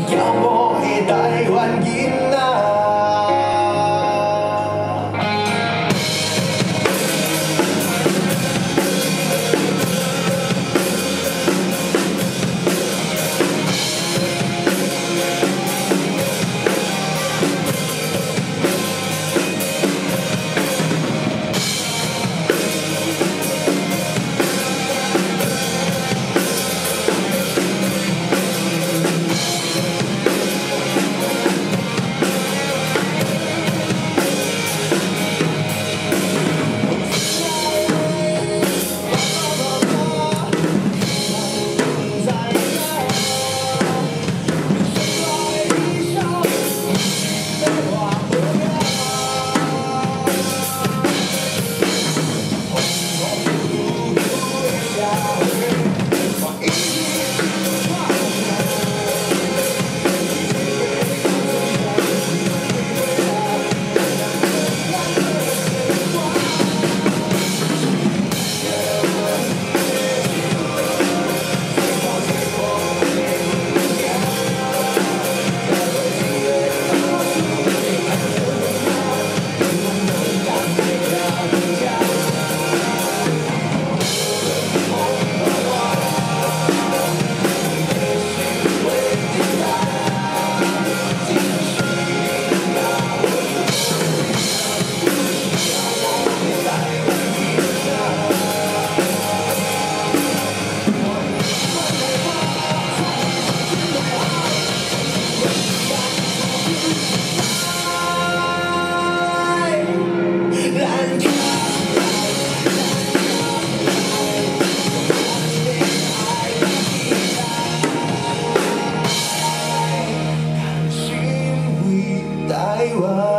骄傲的台湾囡仔。I was